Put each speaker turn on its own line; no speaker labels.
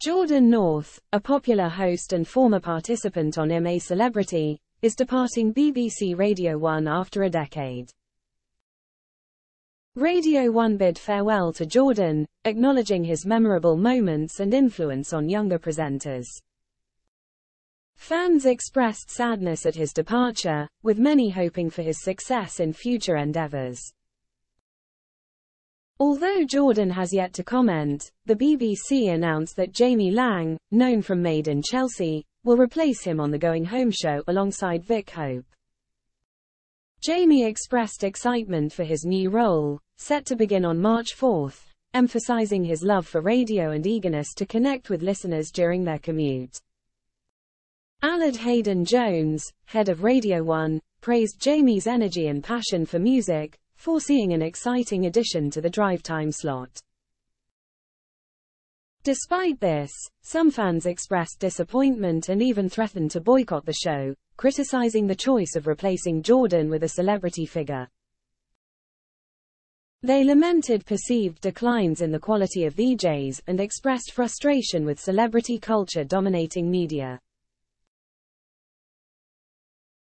Jordan North, a popular host and former participant on I'm Celebrity, is departing BBC Radio 1 after a decade. Radio 1 bid farewell to Jordan, acknowledging his memorable moments and influence on younger presenters. Fans expressed sadness at his departure, with many hoping for his success in future endeavours. Although Jordan has yet to comment, the BBC announced that Jamie Laing, known from Made in Chelsea, will replace him on the Going Home show alongside Vick Hope. Jamie expressed excitement for his new role, set to begin on March 4, emphasizing his love for radio and eagerness to connect with listeners during their commute. Aled Haydn Jones, head of Radio 1, praised Jamie's energy and passion for music, foreseeing an exciting addition to the drive time slot. Despite this, some fans expressed disappointment and even threatened to boycott the show, criticizing the choice of replacing Jordan with a celebrity figure. They lamented perceived declines in the quality of VJs and expressed frustration with celebrity culture dominating media.